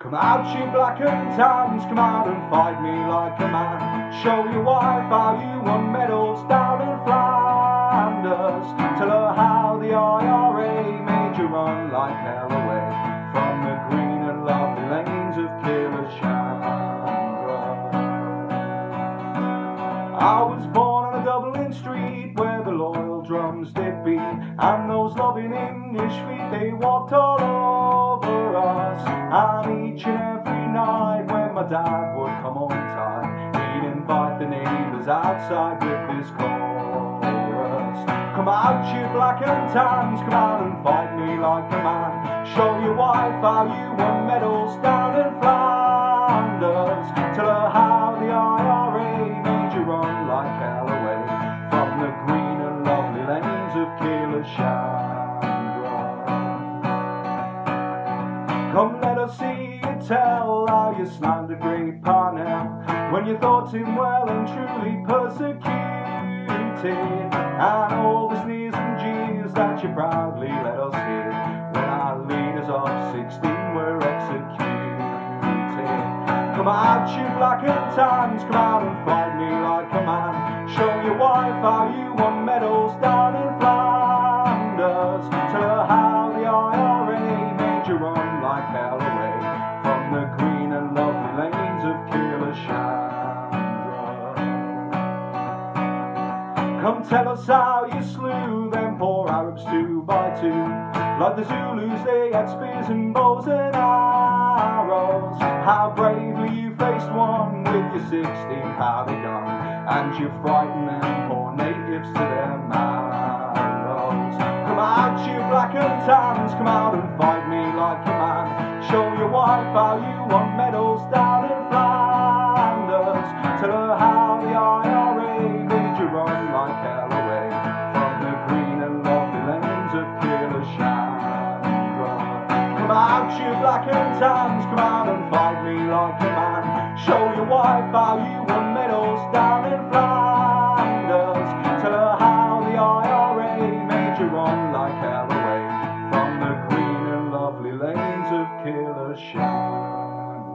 Come out, you black and tans, come out and fight me like a man. Show your wife how you won medals down in Flanders. Tell her how the IRA made you run like hell away from the green and lovely lanes of Killeshandra. I was born on a Dublin street where the loyal drums did beat, and those loving English feet they walked all over. And each and every night when my dad would come on time, he'd invite the neighbours outside with his chorus. Come out, you black and tans, come out and fight me like a man. Show your wife how you won medals down in Flanders. Tell her how the IRA made you run like hell away from the green and lovely lanes of Killeshandra. Tell how you a great Parnell when you thought him well and truly persecuted and all the sneers and jeers that you proudly let us hear when our leaders of 16 were executed. Come out, you black and tans, come out and fight me like a man. Show your wife how you won Come tell us how you slew them poor Arabs two by two. Like the Zulus, they had spears and bows and arrows. How bravely you faced one with your 16 powder gun, and you frightened them poor natives to their marrows. Come out, you black and tans, come out and fight me like a man. Show your wife how you won times. Come out and fight me like a man. Show your wife how you won medals down in Flanders. Tell her how the IRA made you run like hell away from the green and lovely lanes of Killer Shan.